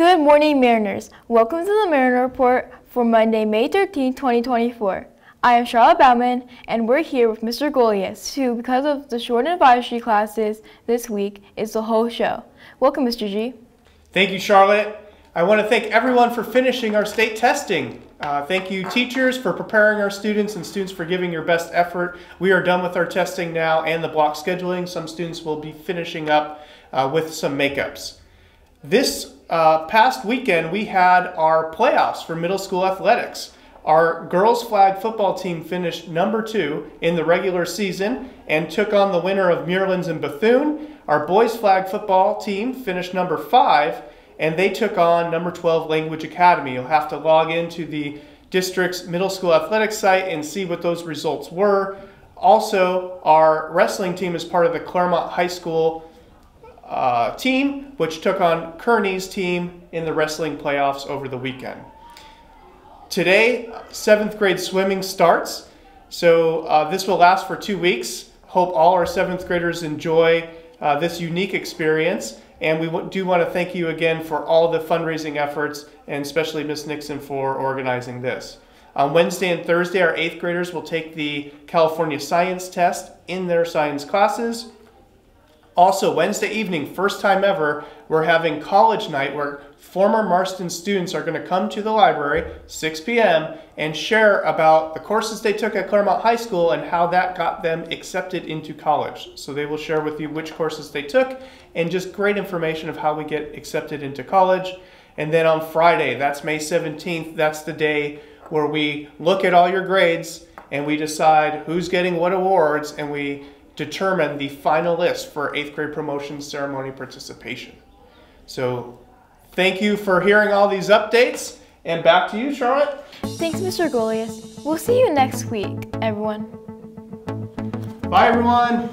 Good morning, Mariners. Welcome to the Mariner Report for Monday, May 13, 2024. I am Charlotte Bauman, and we're here with Mr. Golias, who, because of the short advisory classes this week, is the whole show. Welcome, Mr. G. Thank you, Charlotte. I want to thank everyone for finishing our state testing. Uh, thank you, teachers, for preparing our students and students for giving your best effort. We are done with our testing now and the block scheduling. Some students will be finishing up uh, with some makeups. This uh, past weekend, we had our playoffs for middle school athletics. Our girls flag football team finished number two in the regular season and took on the winner of Muirlands and Bethune. Our boys flag football team finished number five and they took on number 12 Language Academy. You'll have to log into the district's middle school athletics site and see what those results were. Also, our wrestling team is part of the Clairemont High School uh, team, which took on Kearny's team in the wrestling playoffs over the weekend. Today, seventh grade swimming starts. So uh, this will last for two weeks. Hope all our seventh graders enjoy uh, this unique experience. And we do want to thank you again for all the fundraising efforts, and especially Ms. Nixon for organizing this. On Wednesday and Thursday, our eighth graders will take the California Science Test in their science classes. Also, Wednesday evening, first time ever, we're having college night where former Marston students are going to come to the library 6 p.m. and share about the courses they took at Clairemont High School and how that got them accepted into college. So they will share with you which courses they took and just great information of how we get accepted into college. And then on Friday, that's May 17th, that's the day where we look at all your grades and we decide who's getting what awards and we determine the final list for eighth grade promotion ceremony participation. So thank you for hearing all these updates. And back to you, Charlotte. Thanks, Mr. Golias. We'll see you next week, everyone. Bye, everyone.